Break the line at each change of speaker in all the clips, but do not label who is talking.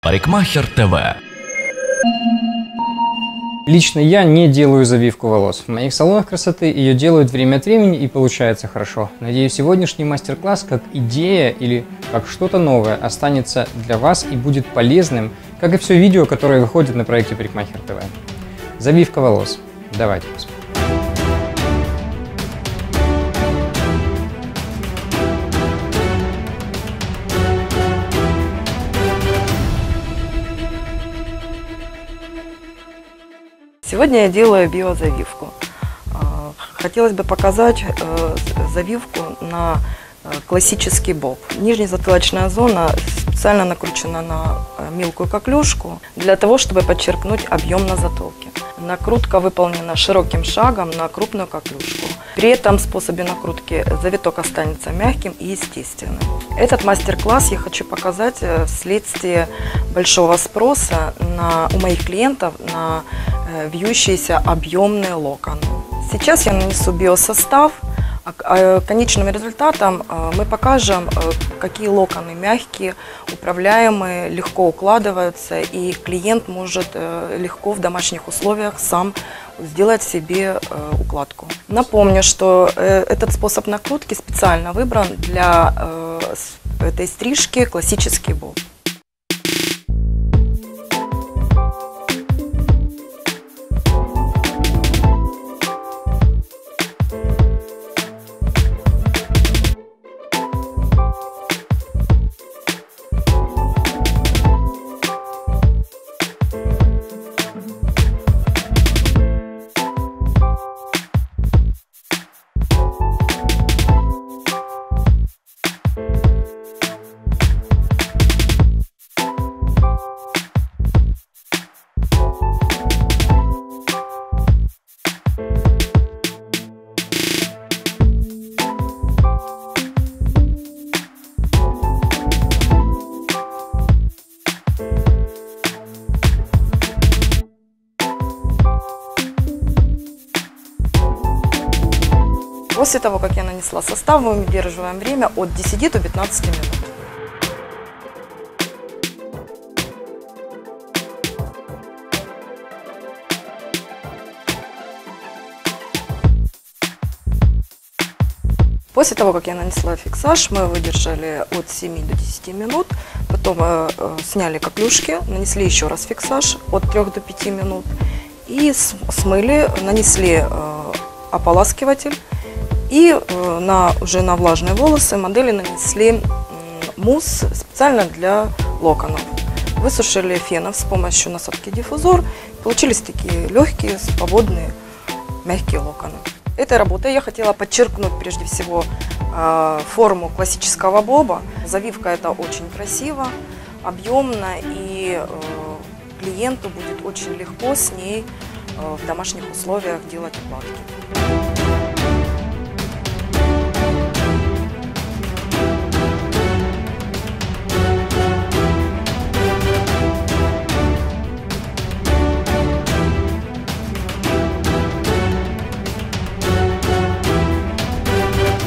Парикмахер ТВ.
Лично я не делаю завивку волос. В моих салонах красоты ее делают время от времени и получается хорошо. Надеюсь, сегодняшний мастер-класс как идея или как что-то новое останется для вас и будет полезным, как и все видео, которое выходит на проекте Парикмахер ТВ. Завивка волос. Давайте посмотрим.
Сегодня я делаю биозавивку. А, Хотелось бы показать э, завивку на э, классический боб. Нижняя затылочная зона специально накручена на э, мелкую коклюшку для того, чтобы подчеркнуть объем на затылке. Накрутка выполнена широким шагом на крупную коклюшку. При этом способе накрутки завиток останется мягким и естественным. Этот мастер-класс я хочу показать вследствие большого спроса на, у моих клиентов на э, вьющиеся объемные локоны. Сейчас я нанесу биосостав, а а конечным результатом э, мы покажем, э, какие локоны мягкие, управляемые, легко укладываются, и клиент может э, легко в домашних условиях сам сделать себе э, укладку. Напомню, что э, этот способ накрутки специально выбран для э, этой стрижки классический боб. После того, как я нанесла состав, мы удерживаем время от 10 до 15 минут. После того, как я нанесла фиксаж, мы выдержали от 7 до 10 минут, потом э, э, сняли коклюшки, нанесли еще раз фиксаж от 3 до 5 минут и смыли, нанесли э, ополаскиватель и э, на, уже на влажные волосы модели нанесли мусс специально для локонов. Высушили феном с помощью насадки диффузор. Получились такие легкие, свободные, мягкие локоны. Этой работой я хотела подчеркнуть прежде всего э, форму классического боба. Завивка это очень красиво, объемно и э, клиенту будет очень легко с ней в домашних условиях делать укладки.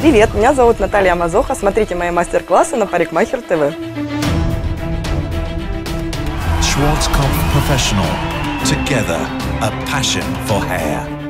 Привет, меня зовут Наталья Мазоха. Смотрите мои мастер-классы на Парикмахер ТВ.
Schwarzkopf Professional. Together, a passion for hair.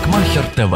Парикмахер ТВ.